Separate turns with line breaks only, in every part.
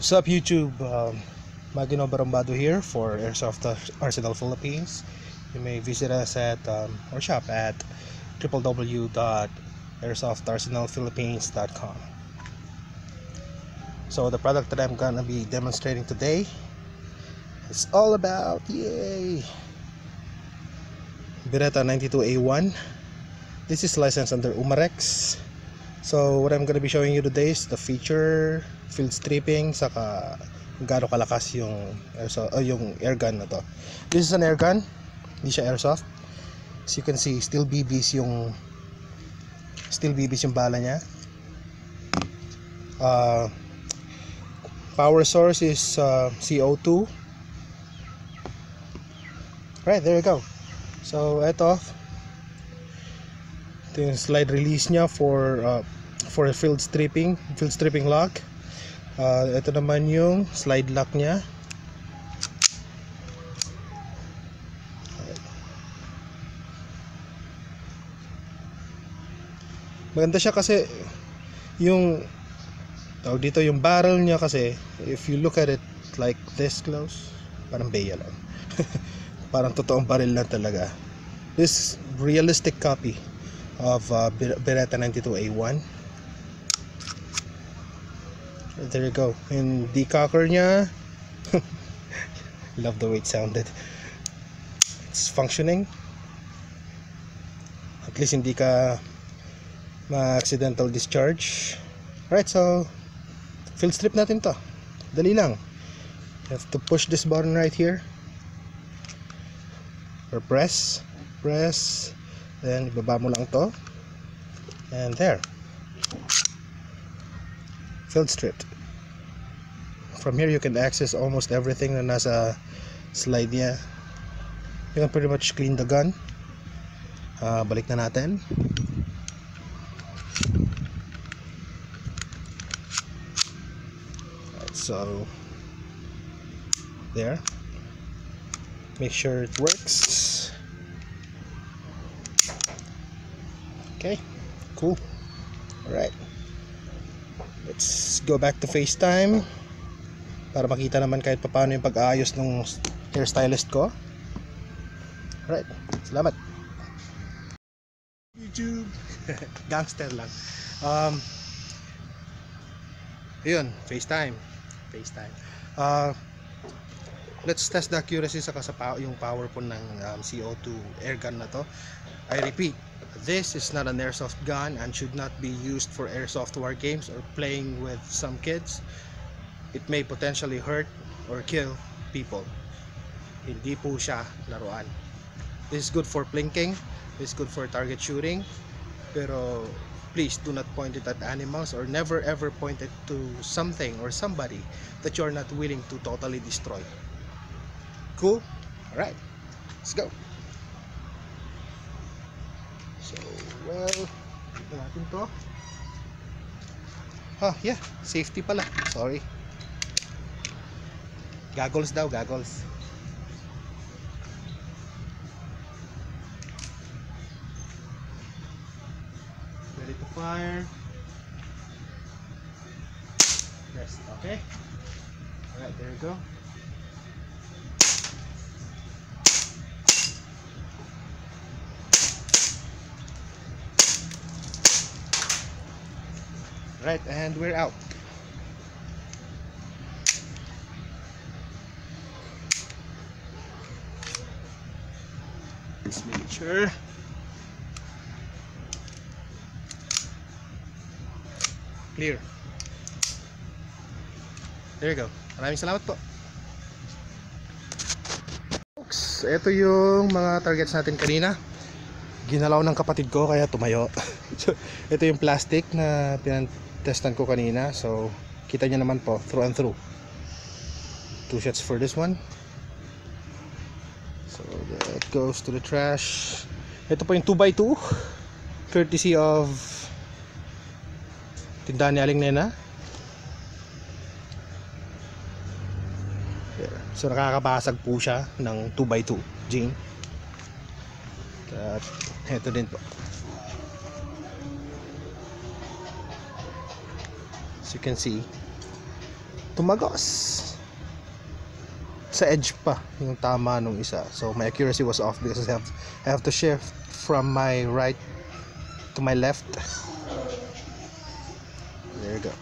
What's up YouTube? Um, Magino Barambado here for Airsoft Arsenal Philippines. You may visit us at um, our shop at www.airsoftarsenalphilippines.com So the product that I'm gonna be demonstrating today is all about yay Beretta 92A1 This is licensed under Umarex So what I'm gonna be showing you today is the feature, field stripping, saka gaano kalakas yung airsoft, uh, yung air gun na to. This is an air gun, hindi siya airsoft. As you can see, still BBs yung still BBs yung bala niya. Uh, power source is uh, CO2. Right, there you go. So, eto, ito yung slide release niya for uh, for field stripping field stripping lock. Uh, ito naman yung slide lock niya. Maganda siya kasi yung tawag dito yung barrel niya kasi if you look at it like this close parang beya lang. Parang totoong barrel lang talaga. This realistic copy of uh, Beretta 92A1 there you go. Yung decocker nya love the way it sounded. It's functioning. At least hindi ka ma-accidental discharge. Alright so field strip natin to. Dali lang. You have to push this button right here. Or press press then ibaba mo lang to. And there field stripped from here you can access almost everything na nasa slide niya. You can pretty much clean the gun. Uh, balik na natin. Right, so there. Make sure it works. Okay cool. Alright let's go back to FaceTime para makita naman kahit paano yung pag-aayos ng hairstylist ko. Alright salamat. YouTube. Gangster lang. Um, yun FaceTime. FaceTime. Uh, let's test the accuracy sa yung power po ng um, CO2 air gun na to. I repeat this is not an airsoft gun and should not be used for airsoft war games or playing with some kids. It may potentially hurt or kill people. Hindi po siya laruan. This is good for plinking. Is good for target shooting. Pero please do not point it at animals or never ever point it to something or somebody that you're not willing to totally destroy. Cool? Alright let's go so well ito natin to. Ah yeah safety pala. Sorry. Goggles daw goggles. Ready to fire. Rest okay. Alright there you go right and we're out. Let's make sure. Clear. There you go. Maraming salamat po. Folks ito yung mga targets natin kanina. Ginalaw ng kapatid ko kaya tumayo. Ito yung plastic na pinatestan ko kanina. So kita nyo naman po through and through. Two shots for this one. So that goes to the trash. Ito po yung 2x2 courtesy of tindahan ni Aling Nena. So nakakabasag po siya ng 2x2 Jing at ito din po as you can see tumagos. Sa edge pa yung tama nung isa. So my accuracy was off because I have, I have to shift from my right to my left. There you go.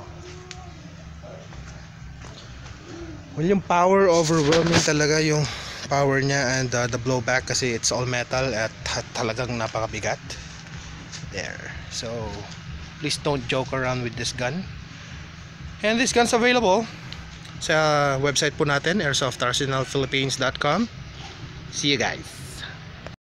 Well yung power overwhelming talaga yung power niya and uh, the blowback kasi it's all metal at at talagang napakabigat. There. So please don't joke around with this gun and this gun's available sa website po natin airsofarsenalphilippines.com see you guys